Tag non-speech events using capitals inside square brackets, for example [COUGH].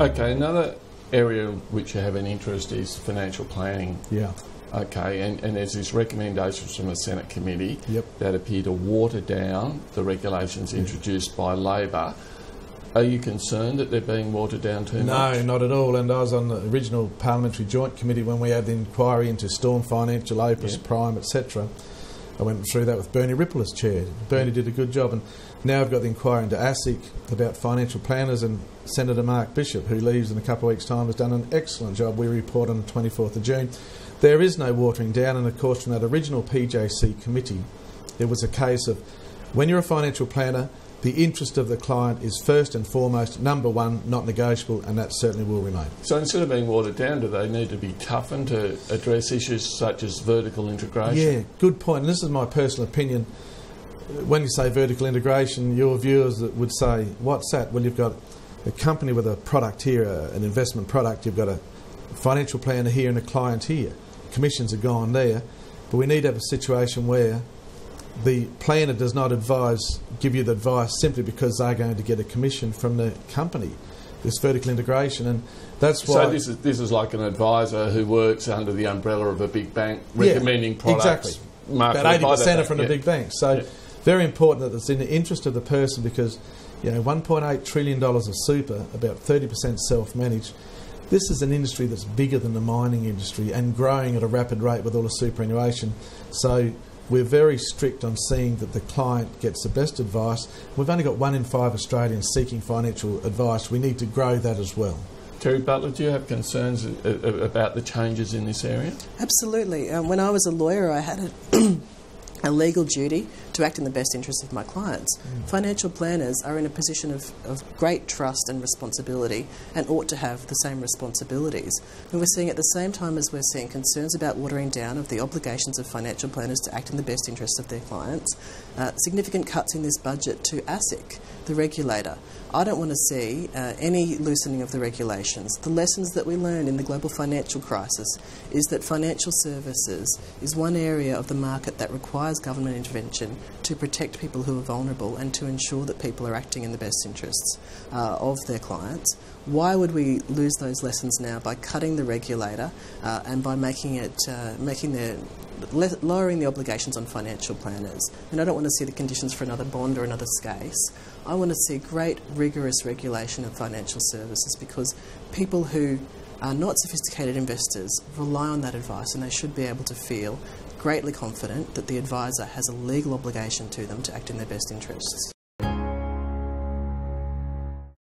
Okay, another area which you have an interest is financial planning. Yeah. Okay, and, and there's this recommendations from the Senate committee Yep. that appear to water down the regulations introduced by Labor. Are you concerned that they're being watered down too No, much? No, not at all. And I was on the original Parliamentary Joint Committee when we had the inquiry into Storm Financial, Opes, Yeah. Prime, etc. I went through that with Bernie Ripoll as chair. Bernie did a good job. And now I've got the inquiry into ASIC about financial planners, and Senator Mark Bishop, who leaves in a couple of weeks' time, has done an excellent job. We report on the 24th of June. There is no watering down, and of course, from that original PJC committee, it was a case of when you're a financial planner, the interest of the client is first and foremost, number one, not negotiable, and that certainly will remain. So instead of being watered down, do they need to be toughened to address issues such as vertical integration? Yeah, good point. And this is my personal opinion. When you say vertical integration, your viewers that would say, "What's that?" Well, you've got a company with a product here, an investment product. You've got a financial planner here and a client here. Commissions are gone there, but we need to have a situation where the planner does not advise, give you the advice simply because they're going to get a commission from the company. This vertical integration, and that's why. So this is this is like an advisor who works under the umbrella of a big bank, Yeah, recommending products. Exactly. About eighty percent are from Yeah. the big banks. So Yeah. very important that it's in the interest of the person because you know one point eight trillion dollars of super, about thirty percent self managed. This is an industry that's bigger than the mining industry and growing at a rapid rate with all the superannuation. So we're very strict on seeing that the client gets the best advice. We've only got one in five Australians seeking financial advice. We need to grow that as well. Terri Butler, do you have concerns about the changes in this area? Absolutely. Um, when I was a lawyer, I had a, [CLEARS THROAT] a legal duty to act in the best interest of my clients. Financial planners are in a position of, of great trust and responsibility and ought to have the same responsibilities. And we're seeing at the same time as we're seeing concerns about watering down of the obligations of financial planners to act in the best interests of their clients, uh, significant cuts in this budget to ASIC, the regulator. I don't want to see uh, any loosening of the regulations. The lessons that we learned in the global financial crisis is that financial services is one area of the market that requires government intervention to protect people who are vulnerable and to ensure that people are acting in the best interests uh, of their clients. Why would we lose those lessons now by cutting the regulator uh, and by making it uh, making their lowering the obligations on financial planners? And I don't want to see the conditions for another bond or another SCASE. I want to see great rigorous regulation of financial services because people who are not sophisticated investors rely on that advice and they should be able to feel greatly confident that the advisor has a legal obligation to them to act in their best interests.